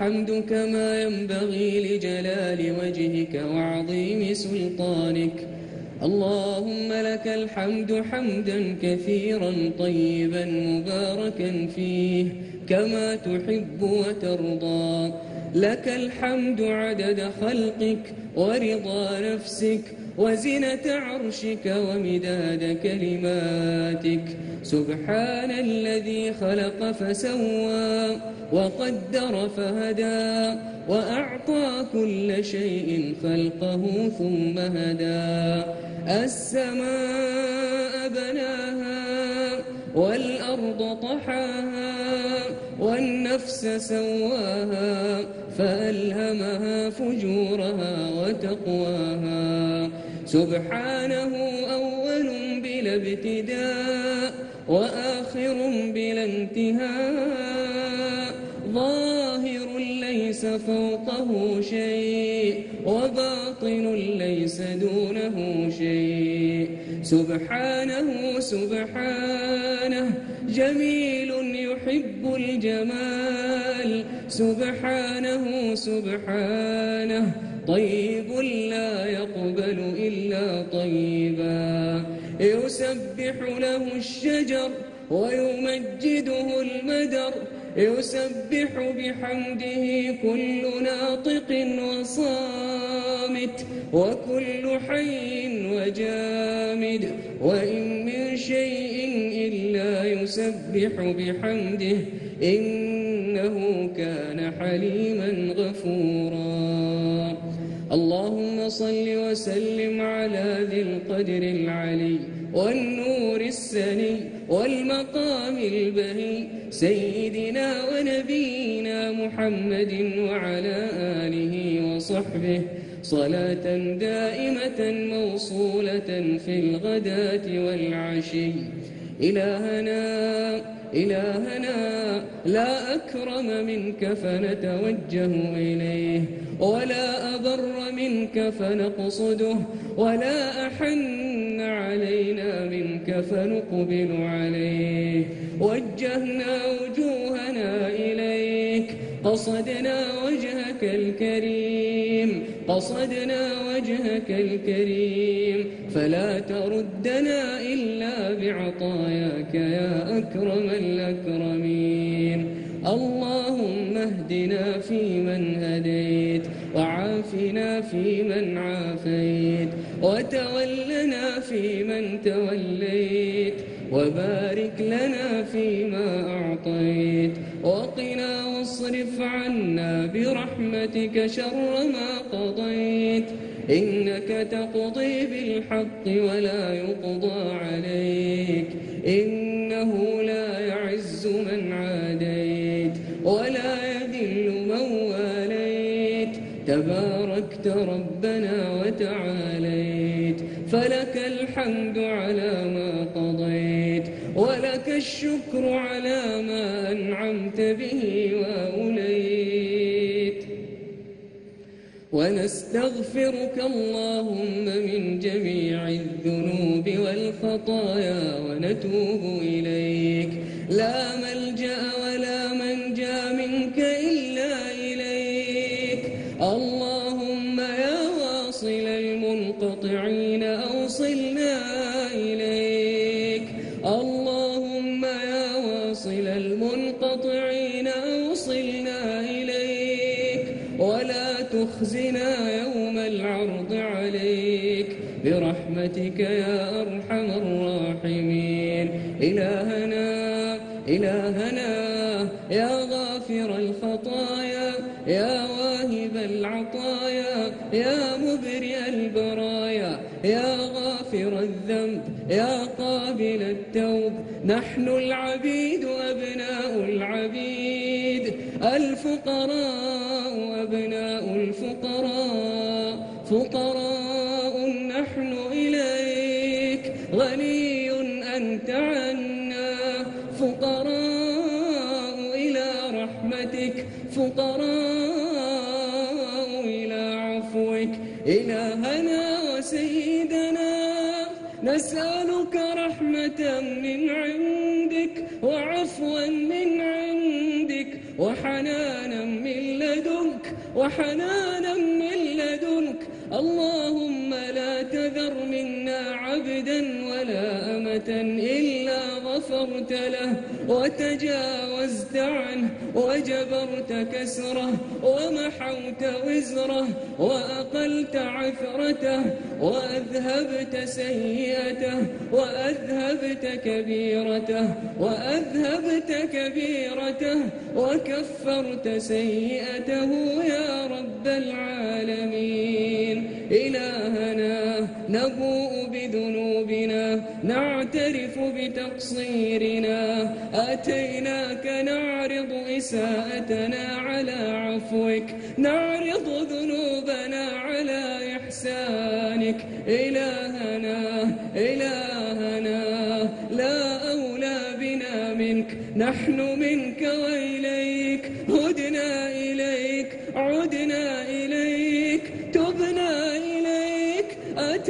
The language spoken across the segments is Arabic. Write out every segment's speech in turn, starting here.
الحمد كما ينبغي لجلال وجهك وعظيم سلطانك. اللهم لك الحمد حمدا كثيرا طيبا مباركا فيه كما تحب وترضى. لك الحمد عدد خلقك ورضا نفسك وزنة عرشك ومداد كلماتك. سبحان الذي خلق فسوى وقدر فهدى وأعطى كل شيء خلقه ثم هدى. السماء بناها والأرض طحاها والنفس سواها فألهمها فجورها وتقواها. سبحانه أول بلا ابتداء وآخر بلا انتهاء. ظاهر ليس فوقه شيء وباطن ليس دونه شيء. سبحانه سبحانه جميل يحب الجمال. سبحانه سبحانه طيب لا يقبل إلا طيبا. يسبح له الشجر ويمجده المدر. يسبح بحمده كل ناطق وصامت وكل حي وجامد. وإن من شيء إلا يسبح بحمده إنه كان حليما غفورا. اللهم صل وسلم على ذي القدر العلي والنور السني والمقام البهي سيدنا ونبينا محمد وعلى آله وصحبه صلاة دائمة موصولة في الغداة والعشي. إلهنا إلهنا لا أكرم منك فنتوجه إليه ولا أبر منك فنقصده ولا أحن علينا منك فنقبل عليه. وجهنا وجوهنا إليك قصدنا وجهك الكريم. قصدنا وجهك الكريم. فلا تردنا إلا بعطاياك يا أكرم الأكرمين. اللهم اهدنا فيمن هديت وعافنا فيمن عافيت وتولنا فيمن توليت وبارك لنا فيما أعطيت وقنا واصرف عنا برحمتك شر ما قضيت. إنك تقضي بالحق ولا يقضى عليك. إنه لا يعز من عاديت ولا يذل من واليت. تباركت ربنا وتعاليت. فلك الحمد على ما الشكر على ما أنعمت به وأوليت. ونستغفرك اللهم من جميع الذنوب والخطايا ونتوب إليك. لا ملجأ ولا منجأ منك إلا إليك. اللهم يا واصل المنقطعين يا أرحم الراحمين. إلهنا إلهنا يا غافر الخطايا يا واهب العطايا يا مبرئ البرايا يا غافر الذنب يا قابل التوب. نحن العبيد أبناء العبيد. الفقراء أبناء الفقراء. فقراء إلهنا وسيدنا نسألك رحمة من عندك وعفوا من عندك وحنانا من لدنك وحنانا من لدنك. اللهم لا تذر منا عبدا ولا أمة إلا غفرت له وتجاوزت عنه وجبرت كسره ومحوت وزره وأقلت عثرته وأذهبت سيئته وأذهبت كبيرته وأذهبت كبيرته وكفرت سيئته يا رب العالمين إلهنا نبوء بذنوبنا نعترف بتقصيرنا. أتيناك نعرض إساءتنا على عفوك نعرض ذنوبنا على إحسانك. إلهنا إلهنا لا أولى بنا منك. نحن منك وإليك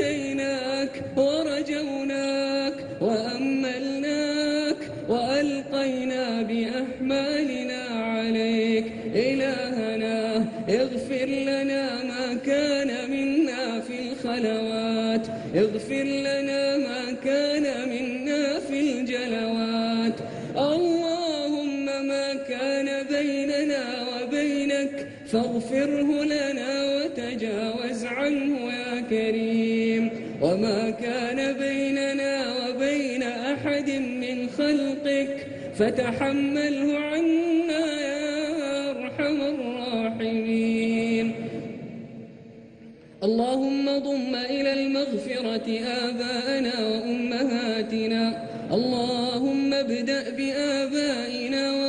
أتيناك ورجوناك وأملناك وألقينا بأحمالنا عليك. إلهنا اغفر لنا ما كان منا في الخلوات. اغفر لنا ما كان منا في الجلوات. اللهم ما كان بيننا وبينك فاغفره وما كان بيننا وبين أحد من خلقك فتحمله عنا يا أرحم الراحمين. اللهم ضم إلى المغفرة آباءنا وأمهاتنا. اللهم ابدأ بآبائنا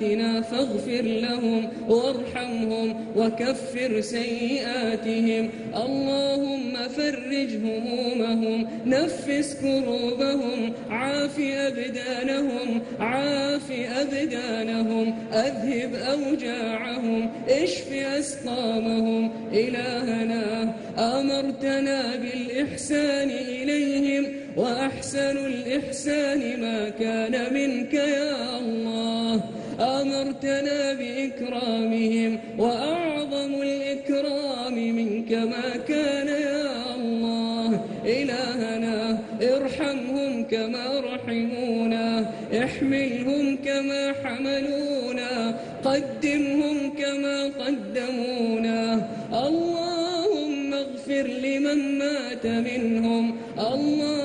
وأمهاتنا فاغفر لهم وارحمهم وكفر سيئاتهم. اللهم فرج همومهم نفس كروبهم عاف أبدانهم عاف أبدانهم أذهب أوجاعهم اشف أسقامهم. إلهنا أمرتنا بالإحسان إليهم وأحسن الإحسان ما كان منك يا الله. أمرتنا بإكرامهم وأعظم الإكرام منك ما كان يا الله. إلهنا ارحمهم كما رحمونا احملهم كما حملونا قدمهم كما قدمونا. اللهم اغفر لمن مات منهم اغفر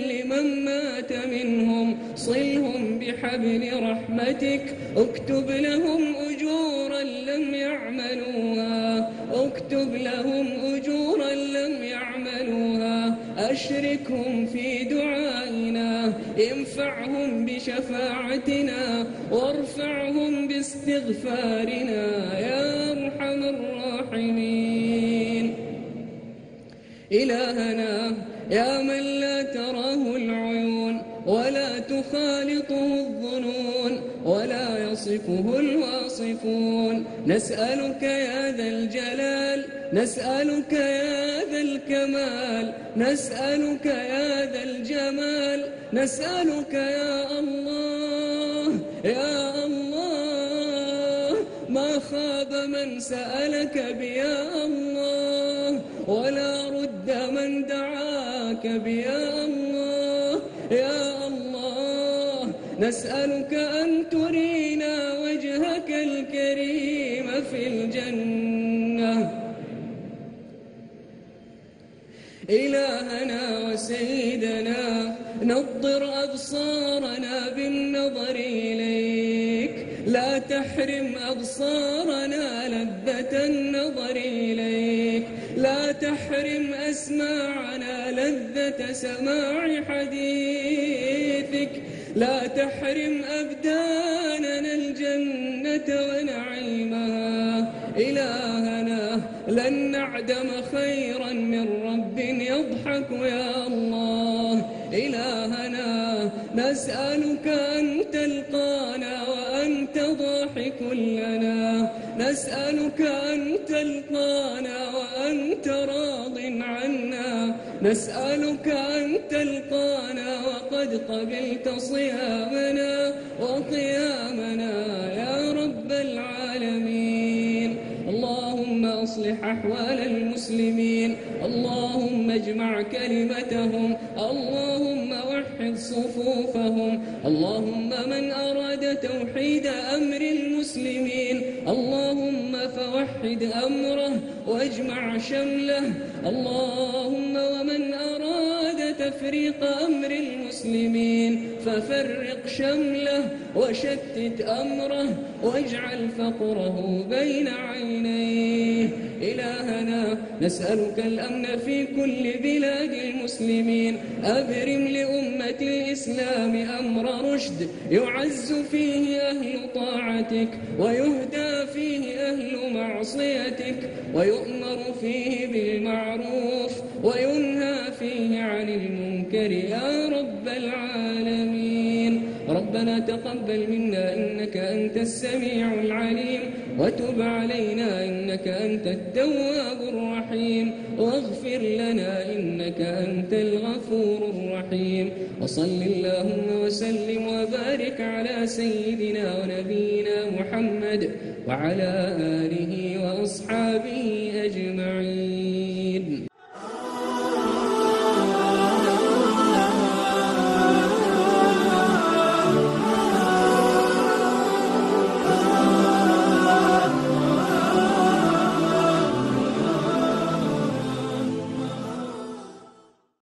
لمن مات منهم. صلهم بحبل رحمتك. اكتب لهم أجورا لم يعملوها. اكتب لهم أجورا لم يعملوها. أشركهم في دعائنا. انفعهم بشفاعتنا. وارفعهم باستغفارنا. يا أرحم الراحمين. إلهنا يصفه الواصفون. نسألك يا ذا الجلال نسألك يا ذا الكمال نسألك يا ذا الجمال نسألك يا الله يا الله. ما خاب من سألك بيا الله ولا رد من دعاك بيا الله. يا الله نسألك أن ترينا في الجنة. إلهنا وسيدنا نضر أبصارنا بالنظر إليك. لا تحرم أبصارنا لذة النظر إليك. لا تحرم أسماعنا لذة سماع حديثك. لا تحرم أبداننا الجنة ونعيمها. إلهنا لن نعدم خيرا من رب يضحك يا الله. إلهنا نسألك أن تلقانا وأنت ضاحك لنا. نسألك أن تلقانا وأنت راض عنا. نسألك أن تلقانا وقد قبلت صيامنا وقيامنا. اللهم أصلح أحوال المسلمين. اللهم اجمع كلمتهم. اللهم وحد صفوفهم. اللهم من أراد توحيد أمر المسلمين. اللهم فوحد أمره واجمع شمله. اللهم ومن أراد تفريق أمر المسلمين ففرق شمله وشتت أمره واجعل فقره بين عينيه. إلهنا نسألك الأمن في كل بلاد المسلمين. أبرم لأمة الإسلام أمر رشد يعز فيه أهل طاعتك ويهدى فيه أهل معصيتك ويؤمر فيه بالمعروف وينهى فيه عن المنكر. يا رب العالمين. ربنا تقبل منا إنك أنت السميع العليم. وتب علينا إنك أنت التواب الرحيم. واغفر لنا إنك أنت الغفور الرحيم. وصل اللهم وسلم وبارك على سيدنا ونبينا محمد وعلى آله وأصحابه أجمعين.